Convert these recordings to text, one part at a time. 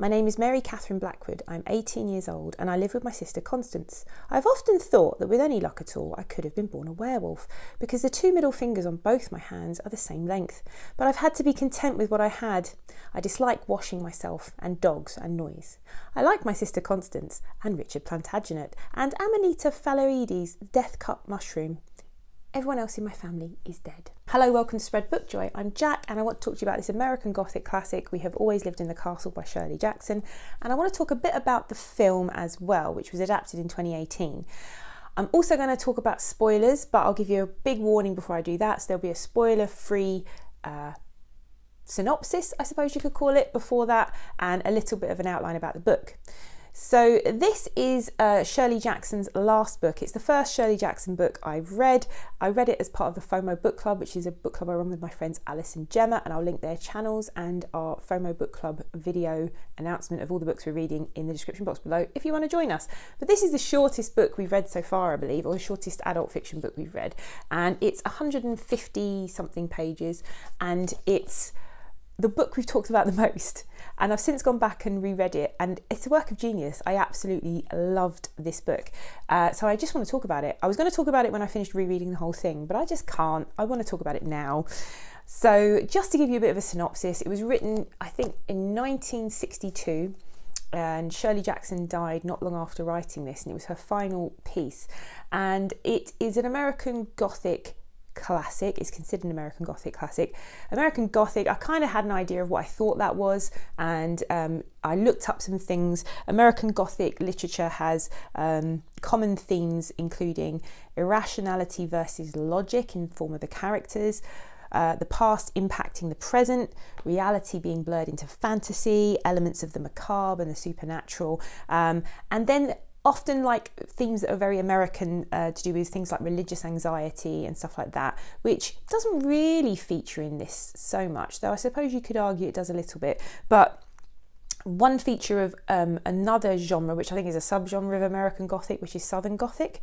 My name is Mary Catherine Blackwood. I'm 18 years old and I live with my sister Constance. I've often thought that with any luck at all, I could have been born a werewolf because the two middle fingers on both my hands are the same length. But I've had to be content with what I had. I dislike washing myself and dogs and noise. I like my sister Constance and Richard Plantagenet and Amanita phalloides, death cup mushroom. Everyone else in my family is dead. Hello, welcome to Spread Book Joy. I'm Jack and I want to talk to you about this American Gothic classic, We Have Always Lived in the Castle by Shirley Jackson. And I want to talk a bit about the film as well, which was adapted in 2018. I'm also going to talk about spoilers, but I'll give you a big warning before I do that. So there'll be a spoiler free uh, synopsis, I suppose you could call it, before that, and a little bit of an outline about the book. So, this is uh, Shirley Jackson's last book. It's the first Shirley Jackson book I've read. I read it as part of the FOMO Book Club, which is a book club I run with my friends Alice and Gemma, and I'll link their channels and our FOMO Book Club video announcement of all the books we're reading in the description box below if you want to join us. But this is the shortest book we've read so far, I believe, or the shortest adult fiction book we've read, and it's 150 something pages, and it's the book we've talked about the most. And I've since gone back and reread it, and it's a work of genius. I absolutely loved this book. Uh, so I just want to talk about it. I was going to talk about it when I finished rereading the whole thing, but I just can't. I want to talk about it now. So, just to give you a bit of a synopsis, it was written, I think, in 1962 and Shirley Jackson died not long after writing this, and it was her final piece. And it is an American Gothic classic. It's considered an American Gothic classic. American Gothic, I kind of had an idea of what I thought that was, and um, I looked up some things. American Gothic literature has um, common themes, including irrationality versus logic in form of the characters. Uh, the past impacting the present, reality being blurred into fantasy, elements of the macabre and the supernatural, um, and then often like themes that are very American uh, to do with things like religious anxiety and stuff like that, which doesn't really feature in this so much, though I suppose you could argue it does a little bit. But one feature of um, another genre, which I think is a subgenre of American Gothic, which is Southern Gothic.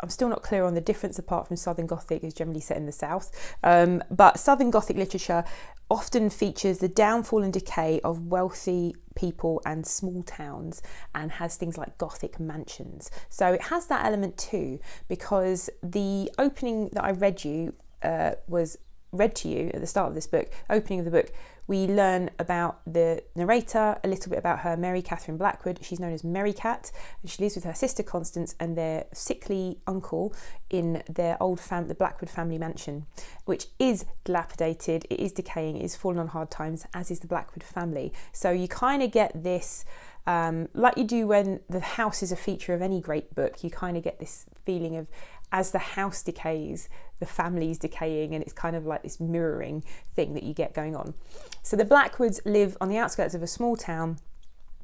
I'm still not clear on the difference apart from Southern Gothic is generally set in the South. Um, but Southern Gothic literature often features the downfall and decay of wealthy people and small towns and has things like Gothic mansions. So it has that element too because the opening that I read you uh, was read to you at the start of this book, opening of the book, we learn about the narrator, a little bit about her, Mary Catherine Blackwood. She's known as Mary Cat, and she lives with her sister Constance and their sickly uncle in their old fam, the Blackwood family mansion, which is dilapidated, it is decaying, it is fallen on hard times, as is the Blackwood family. So you kind of get this. Um, like you do when the house is a feature of any great book, you kind of get this feeling of as the house decays, the family's decaying, and it's kind of like this mirroring thing that you get going on. So the Blackwoods live on the outskirts of a small town.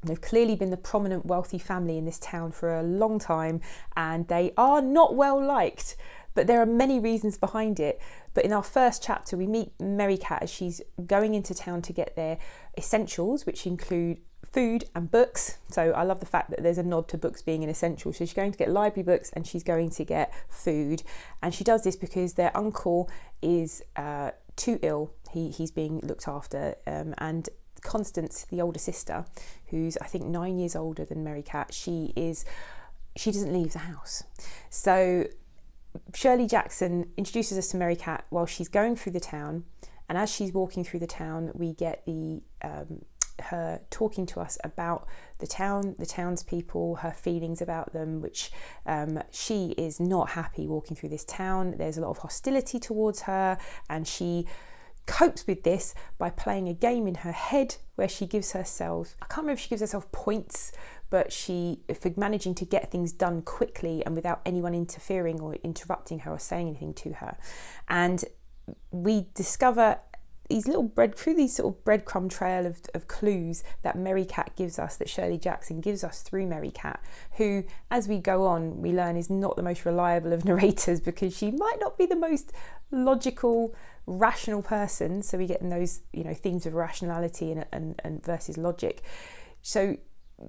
They've clearly been the prominent wealthy family in this town for a long time, and they are not well liked. But there are many reasons behind it. But in our first chapter, we meet Mary Cat as she's going into town to get their essentials, which include food and books. So I love the fact that there's a nod to books being an essential. So she's going to get library books and she's going to get food. And she does this because their uncle is uh, too ill. He, he's being looked after. Um, and Constance, the older sister, who's I think nine years older than Mary Cat, she is she doesn't leave the house. So Shirley Jackson introduces us to Mary Cat while she's going through the town. And as she's walking through the town, we get the um, her talking to us about the town, the townspeople, her feelings about them, which um, she is not happy walking through this town. There's a lot of hostility towards her, and she copes with this by playing a game in her head where she gives herself, I can't remember if she gives herself points, but she, for managing to get things done quickly and without anyone interfering or interrupting her or saying anything to her. And we discover these little bread through these sort of breadcrumb trail of, of clues that Mary Cat gives us, that Shirley Jackson gives us through Mary Cat, who, as we go on, we learn is not the most reliable of narrators because she might not be the most logical, rational person. So we get in those, you know, themes of rationality and, and, and versus logic. So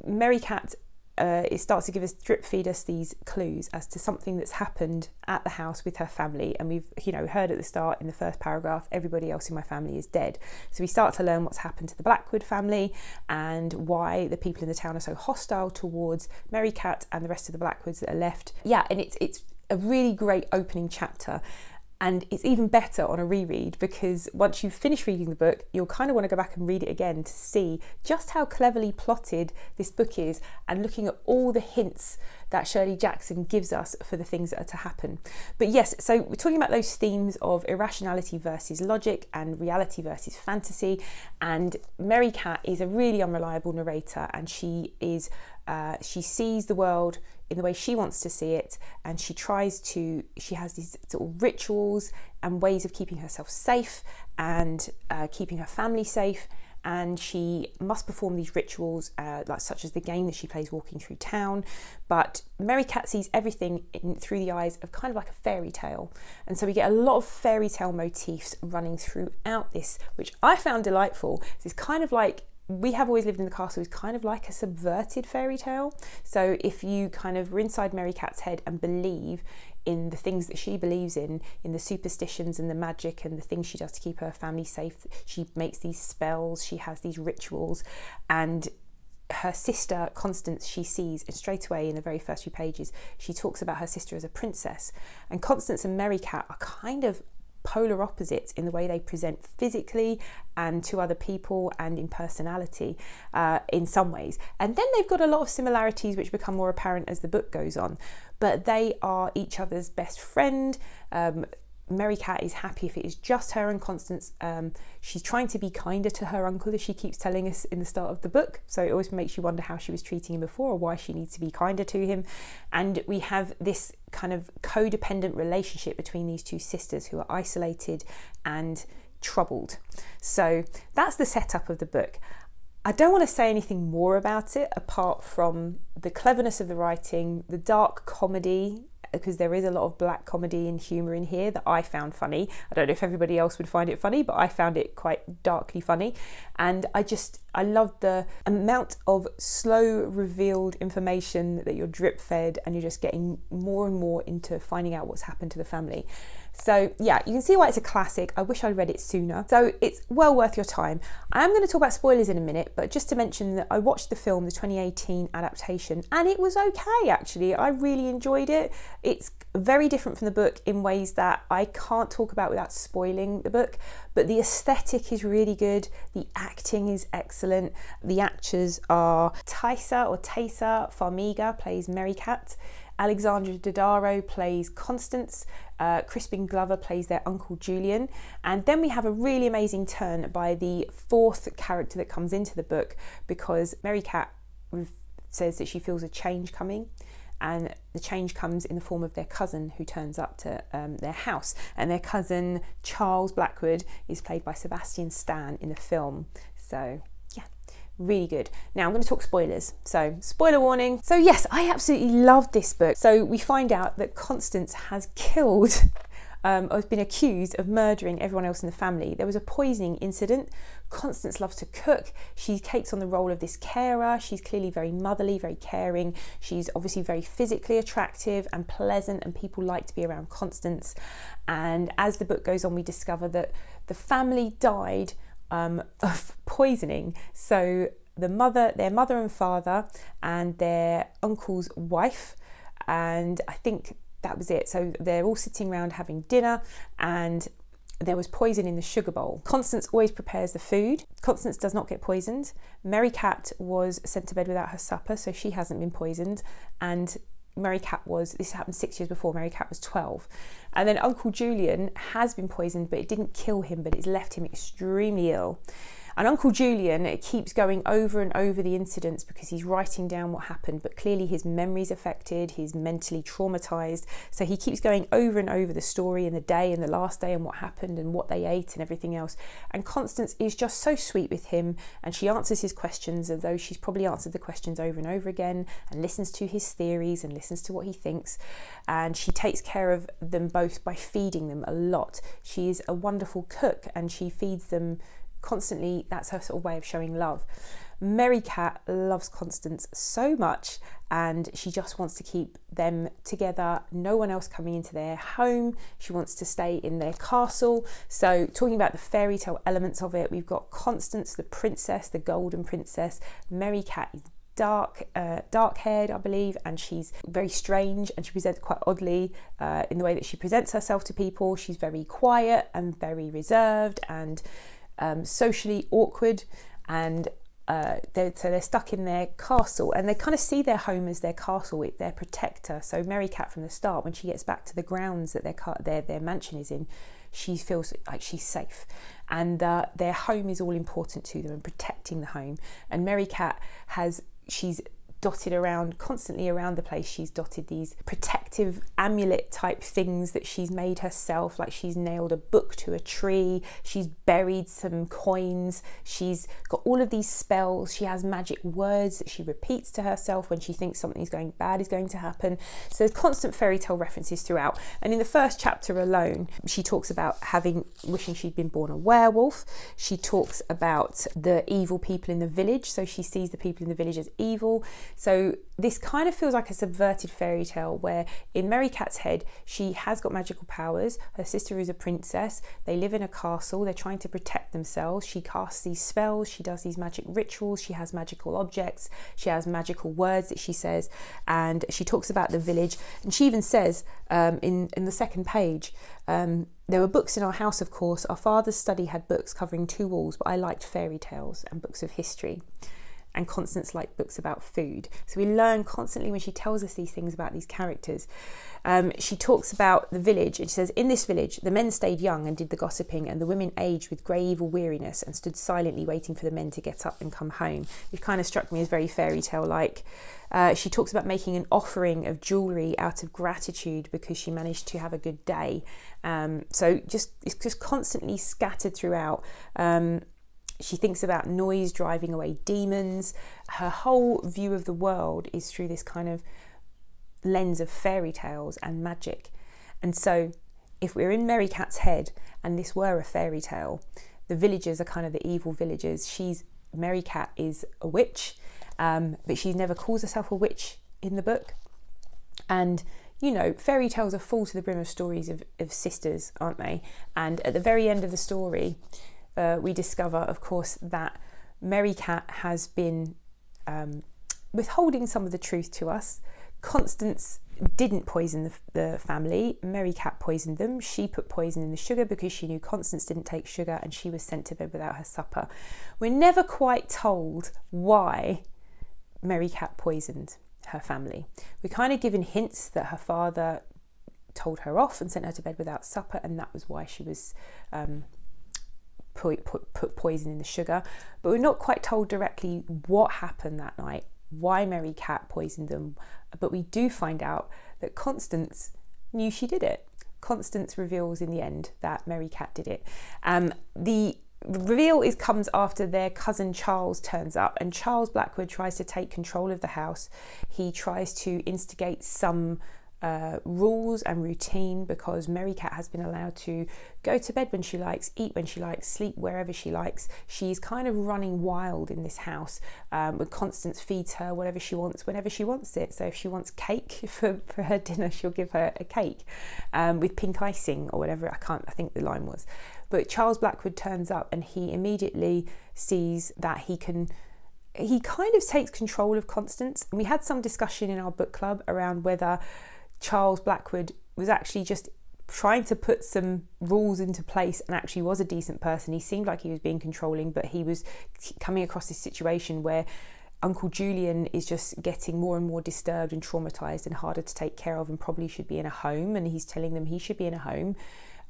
Mary Cat uh, it starts to give us drip feed us these clues as to something that's happened at the house with her family. And we've you know heard at the start in the first paragraph everybody else in my family is dead. So we start to learn what's happened to the blackwood family and why the people in the town are so hostile towards mary merricat and the rest of the blackwoods that are left. Yeah and it's it's a really great opening chapter and it's even better on a reread because once you've finished reading the book, you'll kind of want to go back and read it again to see just how cleverly plotted this book is and looking at all the hints that Shirley Jackson gives us for the things that are to happen. But yes, so we're talking about those themes of irrationality versus logic and reality versus fantasy. And Mary Cat is a really unreliable narrator and she is uh, she sees the world in the way she wants to see it and she tries to she has these sort of rituals and ways of keeping herself safe and uh, keeping her family safe. And she must perform these rituals uh, like such as the game that she plays walking through town. But mary cat sees everything in, through the eyes of kind of like a fairy tale. And so we get a lot of fairy tale motifs running throughout this which i found delightful. It's kind of like we have always lived in the castle is kind of like a subverted fairy tale. So if you kind of were inside Mary Cat's head and believe in the things that she believes in, in the superstitions and the magic and the things she does to keep her family safe, she makes these spells, she has these rituals, and her sister Constance she sees and straight away in the very first few pages she talks about her sister as a princess and Constance and Mary Cat are kind of polar opposites in the way they present physically and to other people and in personality uh, in some ways. And then they've got a lot of similarities which become more apparent as the book goes on. But they are each other's best friend. Um, Merrycat is happy if it is just her and Constance. Um, she's trying to be kinder to her uncle, as she keeps telling us in the start of the book. So it always makes you wonder how she was treating him before or why she needs to be kinder to him. And we have this kind of codependent relationship between these two sisters who are isolated and troubled. So that's the setup of the book. I don't want to say anything more about it apart from the cleverness of the writing, the dark comedy because there is a lot of black comedy and humour in here that I found funny. I don't know if everybody else would find it funny, but I found it quite darkly funny. And I just, I loved the amount of slow revealed information that you're drip fed and you're just getting more and more into finding out what's happened to the family. So, yeah, you can see why it's a classic. I wish I'd read it sooner. So, it's well worth your time. I am going to talk about spoilers in a minute, but just to mention that I watched the film, the 2018 adaptation, and it was okay actually. I really enjoyed it. It's very different from the book in ways that I can't talk about without spoiling the book, but the aesthetic is really good. The acting is excellent. The actors are Taissa or Taissa Farmiga plays Merricat. Alexandra Daddario plays Constance, uh, Crispin Glover plays their uncle Julian, and then we have a really amazing turn by the fourth character that comes into the book because Mary Cat says that she feels a change coming and the change comes in the form of their cousin who turns up to um, their house. And their cousin, Charles Blackwood, is played by Sebastian Stan in the film. So really good. Now I'm going to talk spoilers. So, spoiler warning. So, yes, I absolutely loved this book. So, we find out that Constance has killed. Um, has been accused of murdering everyone else in the family. There was a poisoning incident. Constance loves to cook. She takes on the role of this carer. She's clearly very motherly, very caring. She's obviously very physically attractive and pleasant, and people like to be around Constance. And as the book goes on, we discover that the family died um, of poisoning. So the mother, their mother and father, and their uncle's wife, and I think that was it. So they're all sitting around having dinner, and there was poison in the sugar bowl. Constance always prepares the food. Constance does not get poisoned. Mary Cat was sent to bed without her supper, so she hasn't been poisoned. And Mary Cat was, this happened six years before, Mary Cat was 12. And then Uncle Julian has been poisoned, but it didn't kill him, but it's left him extremely ill. And Uncle Julian keeps going over and over the incidents because he's writing down what happened, but clearly his memory's affected, he's mentally traumatized. So he keeps going over and over the story and the day and the last day and what happened and what they ate and everything else. And Constance is just so sweet with him and she answers his questions, although she's probably answered the questions over and over again and listens to his theories and listens to what he thinks. And she takes care of them both by feeding them a lot. She is a wonderful cook and she feeds them constantly, that's her sort of way of showing love. Mary Merricat loves Constance so much and she just wants to keep them together, no one else coming into their home. She wants to stay in their castle. So, talking about the fairy tale elements of it, we've got Constance, the princess, the golden princess. Mary Merricat is dark uh, dark haired I believe and she's very strange and she presents quite oddly uh, in the way that she presents herself to people she's very quiet and very reserved and um, socially awkward and uh, they're, so they're stuck in their castle and they kind of see their home as their castle, their protector. So Mary Merricat from the start, when she gets back to the grounds that their their their mansion is in, she feels like she's safe, and uh, their home is all important to them and protecting the home. And Mary Merricat has she's dotted around constantly around the place she's dotted these protective amulet type things that she's made herself like she's nailed a book to a tree she's buried some coins she's got all of these spells she has magic words that she repeats to herself when she thinks something's going bad is going to happen. So there's constant fairy tale references throughout. And in the first chapter alone she talks about having wishing she'd been born a werewolf. She talks about the evil people in the village. So she sees the people in the village as evil so this kind of feels like a subverted fairy tale where in Mary Merricat's head she has got magical powers. Her sister is a princess. They live in a castle. They're trying to protect themselves. She casts these spells. She does these magic rituals. She has magical objects. She has magical words that she says, and she talks about the village. And she even says um, in in the second page. Um, there were books in our house, of course. Our father's study had books covering two walls, but I liked fairy tales and books of history and Constance liked books about food. So we learn constantly when she tells us these things about these characters. Um, she talks about the village and she says, In this village, the men stayed young and did the gossiping, and the women aged with grey evil weariness and stood silently waiting for the men to get up and come home, which kind of struck me as very fairy tale like. Uh, she talks about making an offering of jewellery out of gratitude because she managed to have a good day. Um, so just it's just constantly scattered throughout. Um, she thinks about noise driving away demons. Her whole view of the world is through this kind of lens of fairy tales and magic. And so, if we're in Mary Merricat's head and this were a fairy tale, the villagers are kind of the evil villagers. She's Mary Merricat is a witch, um, but she never calls herself a witch in the book. And you know, fairy tales are full to the brim of stories of, of sisters, aren't they? And at the very end of the story, uh, we discover, of course, that Mary Merricat has been um, withholding some of the truth to us. Constance didn't poison the, the family. Merricat poisoned them. She put poison in the sugar because she knew Constance didn't take sugar and she was sent to bed without her supper. We're never quite told why Mary Merricat poisoned her family. We're kind of given hints that her father told her off and sent her to bed without supper, and that was why she was um, put, put, put poison in the sugar, but we're not quite told directly what happened that night, why Mary Cat poisoned them, but we do find out that Constance knew she did it. Constance reveals in the end that Mary Cat did it. Um, the reveal is comes after their cousin Charles turns up, and Charles Blackwood tries to take control of the house. He tries to instigate some uh, rules and routine because Mary Merricat has been allowed to go to bed when she likes, eat when she likes, sleep wherever she likes. She's kind of running wild in this house. Um, Constance feeds her whatever she wants whenever she wants it. So if she wants cake for, for her dinner, she'll give her a cake um, with pink icing or whatever. I can't, I think the line was. But Charles Blackwood turns up and he immediately sees that he can he kind of takes control of Constance. We had some discussion in our book club around whether Charles Blackwood was actually just trying to put some rules into place and actually was a decent person. He seemed like he was being controlling, but he was coming across this situation where Uncle Julian is just getting more and more disturbed and traumatized and harder to take care of and probably should be in a home. And he's telling them he should be in a home.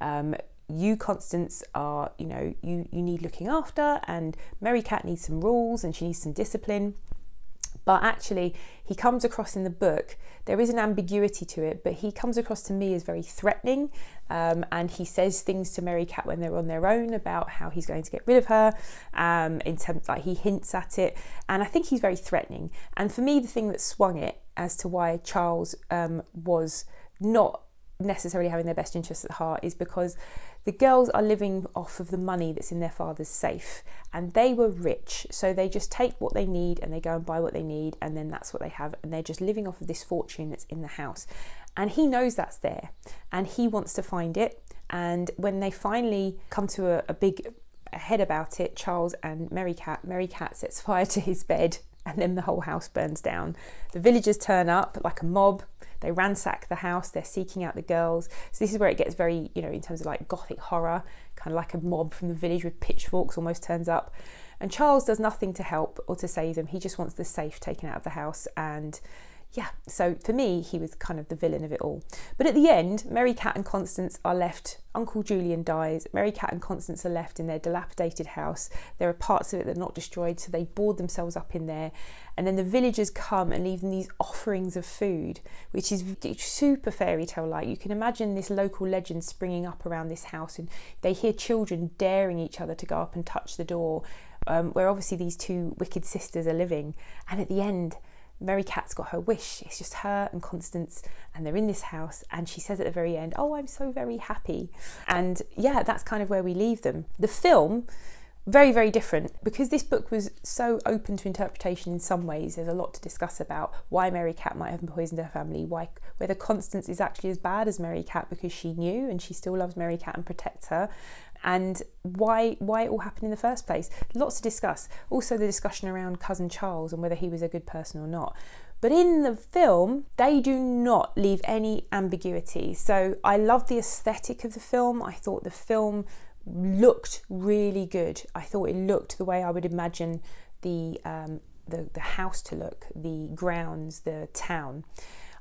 Um, you, Constance, are, you know, you, you need looking after, and mary cat needs some rules and she needs some discipline but actually he comes across in the book there is an ambiguity to it but he comes across to me as very threatening um, and he says things to mary cat when they're on their own about how he's going to get rid of her um, in terms like he hints at it and i think he's very threatening. And for me the thing that swung it as to why charles um, was not necessarily having their best interests at heart is because the girls are living off of the money that's in their father's safe and they were rich so they just take what they need and they go and buy what they need and then that's what they have and they're just living off of this fortune that's in the house. And he knows that's there and he wants to find it. And when they finally come to a, a big head about it charles and merricat merricat sets fire to his bed and then the whole house burns down. The villagers turn up like a mob they ransack the house, they're seeking out the girls. So this is where it gets very, you know, in terms of like gothic horror, kind of like a mob from the village with pitchforks almost turns up. And Charles does nothing to help or to save them. He just wants the safe taken out of the house and yeah, so for me, he was kind of the villain of it all. But at the end, Mary Cat and Constance are left. Uncle Julian dies. Mary Cat and Constance are left in their dilapidated house. There are parts of it that are not destroyed, so they board themselves up in there. And then the villagers come and leave them these offerings of food, which is super fairy tale like. You can imagine this local legend springing up around this house, and they hear children daring each other to go up and touch the door, um, where obviously these two wicked sisters are living. And at the end, Merricat's got her wish. It's just her and Constance, and they're in this house. And she says at the very end, Oh, I'm so very happy. And yeah, that's kind of where we leave them. The film, very, very different. Because this book was so open to interpretation in some ways, there's a lot to discuss about why Mary Cat might have poisoned her family, why whether Constance is actually as bad as Mary Cat because she knew and she still loves Mary Cat and protects her, and why why it all happened in the first place. Lots to discuss. Also the discussion around cousin Charles and whether he was a good person or not. But in the film, they do not leave any ambiguity. So I love the aesthetic of the film. I thought the film looked really good. I thought it looked the way I would imagine the um, the, the house to look, the grounds, the town.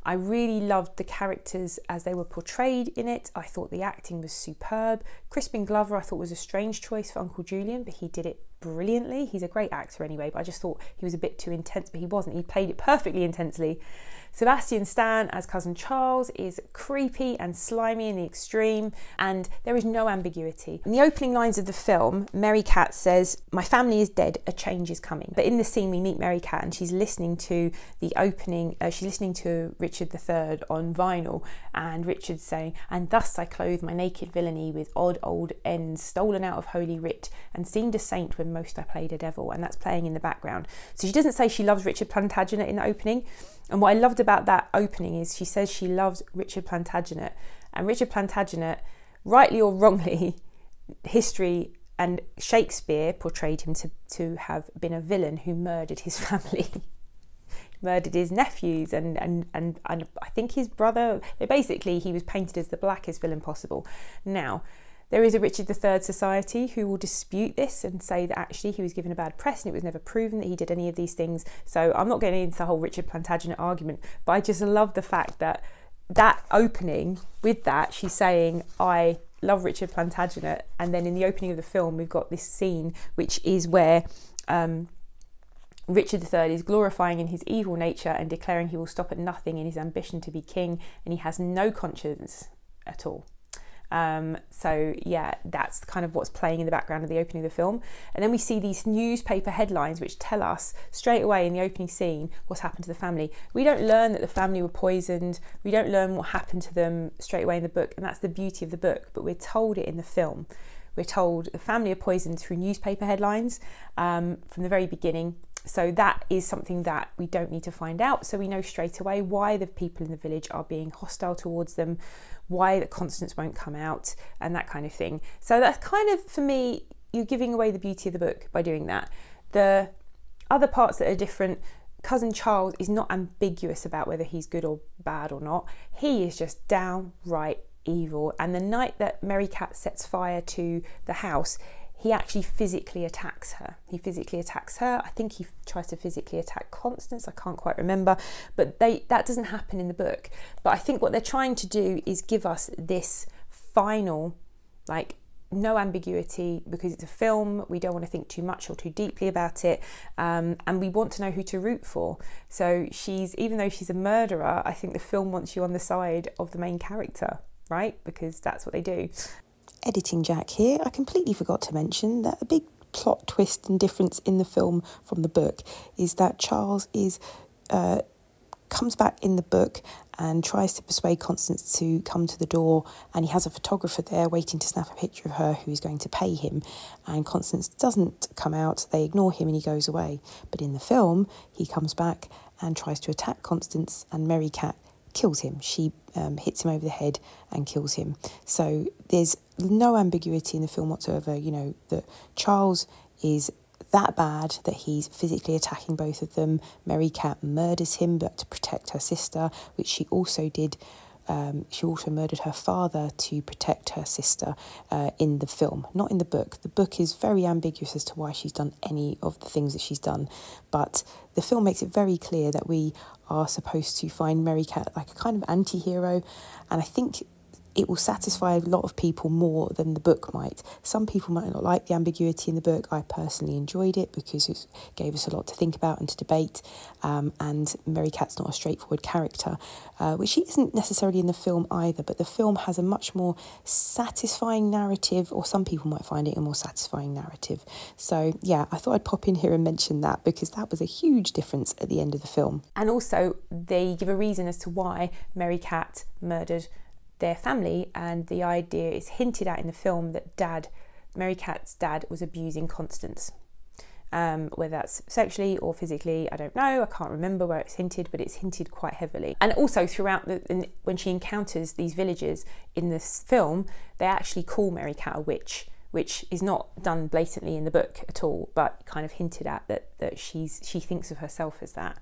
I really loved the characters as they were portrayed in it. I thought the acting was superb. Crispin Glover, I thought was a strange choice for Uncle Julian, but he did it brilliantly. He's a great actor anyway, but I just thought he was a bit too intense, but he wasn't. He played it perfectly intensely. Sebastian Stan as cousin Charles is creepy and slimy in the extreme, and there is no ambiguity. In the opening lines of the film, Merricat says, My family is dead, a change is coming. But in the scene, we meet Merricat and she's listening to the opening, uh, she's listening to Richard III on vinyl, and Richard's saying, And thus I clothe my naked villainy with odd old ends stolen out of Holy Writ, and seemed a saint when most I played a devil, and that's playing in the background. So she doesn't say she loves Richard Plantagenet in the opening. And what I loved about that opening is she says she loves Richard Plantagenet. And Richard Plantagenet, rightly or wrongly, history and Shakespeare portrayed him to, to have been a villain who murdered his family. murdered his nephews and, and, and, and I think his brother. Basically, he was painted as the blackest villain possible. Now, there is a Richard III Society who will dispute this and say that actually he was given a bad press and it was never proven that he did any of these things. So I'm not getting into the whole Richard Plantagenet argument, but I just love the fact that that opening with that, she's saying, I love Richard Plantagenet. And then in the opening of the film, we've got this scene which is where. Um, Richard III is glorifying in his evil nature and declaring he will stop at nothing in his ambition to be king, and he has no conscience at all. Um, so yeah, that's kind of what's playing in the background of the opening of the film. And then we see these newspaper headlines which tell us straight away in the opening scene what's happened to the family. We don't learn that the family were poisoned. We don't learn what happened to them straight away in the book, and that's the beauty of the book. But we're told it in the film. We're told the family are poisoned through newspaper headlines um, from the very beginning so that is something that we don't need to find out. So we know straight away why the people in the village are being hostile towards them, why the Constance won't come out, and that kind of thing. So that's kind of for me, you're giving away the beauty of the book by doing that. The other parts that are different, cousin Charles is not ambiguous about whether he's good or bad or not. He is just downright evil. And the night that Mary Merricat sets fire to the house, he actually physically attacks her. He physically attacks her. I think he tries to physically attack Constance. I can't quite remember, but they that doesn't happen in the book. But I think what they're trying to do is give us this final, like no ambiguity because it's a film. We don't want to think too much or too deeply about it, um, and we want to know who to root for. So she's even though she's a murderer, I think the film wants you on the side of the main character, right? Because that's what they do. Editing Jack here. I completely forgot to mention that a big plot twist and difference in the film from the book is that Charles is uh, comes back in the book and tries to persuade Constance to come to the door. And he has a photographer there waiting to snap a picture of her who's going to pay him. And Constance doesn't come out, they ignore him and he goes away. But in the film, he comes back and tries to attack Constance, and Mary Merricat kills him. She um, hits him over the head and kills him. So there's no ambiguity in the film whatsoever, you know, that Charles is that bad that he's physically attacking both of them. Merricat murders him, but to protect her sister, which she also did. Um, she also murdered her father to protect her sister uh, in the film, not in the book. The book is very ambiguous as to why she's done any of the things that she's done, but the film makes it very clear that we are supposed to find Merricat like a kind of anti hero, and I think it will satisfy a lot of people more than the book might. Some people might not like the ambiguity in the book. I personally enjoyed it because it gave us a lot to think about and to debate. Um, and Merricat's not a straightforward character, uh, which she isn't necessarily in the film either. But the film has a much more satisfying narrative, or some people might find it a more satisfying narrative. So yeah, I thought I'd pop in here and mention that because that was a huge difference at the end of the film. And also, they give a reason as to why Merricat murdered their family, and the idea is hinted at in the film that dad, Mary Cat's dad, was abusing Constance. Um, whether that's sexually or physically, I don't know. I can't remember where it's hinted, but it's hinted quite heavily. And also throughout the when she encounters these villagers in this film, they actually call Mary Cat a witch, which is not done blatantly in the book at all, but kind of hinted at that that she's she thinks of herself as that.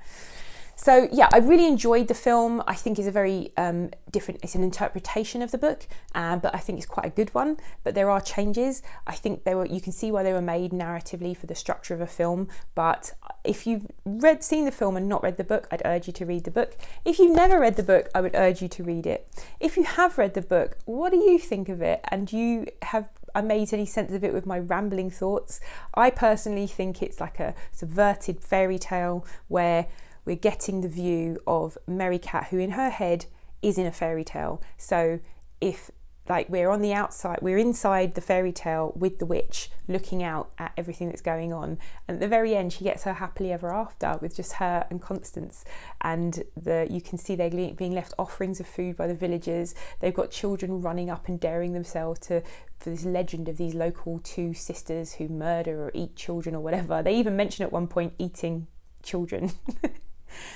So yeah, I really enjoyed the film. I think it's a very um, different. It's an interpretation of the book, uh, but I think it's quite a good one. But there are changes. I think they were. You can see why they were made narratively for the structure of a film. But if you've read, seen the film and not read the book, I'd urge you to read the book. If you've never read the book, I would urge you to read it. If you have read the book, what do you think of it? And you have I made any sense of it with my rambling thoughts. I personally think it's like a subverted fairy tale where we're getting the view of Mary Merricat, who in her head is in a fairy tale. So if like we're on the outside, we're inside the fairy tale with the witch looking out at everything that's going on. And at the very end, she gets her happily ever after with just her and Constance. And the you can see they're being left offerings of food by the villagers. They've got children running up and daring themselves to for this legend of these local two sisters who murder or eat children or whatever. They even mention at one point eating children.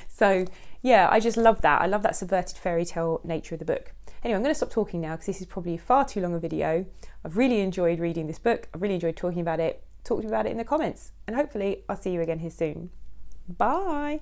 so yeah, I just love that. I love that subverted fairy tale nature of the book. Anyway, I'm going to stop talking now because this is probably far too long a video. I've really enjoyed reading this book. I've really enjoyed talking about it. Talk to me about it in the comments, and hopefully I'll see you again here soon. Bye.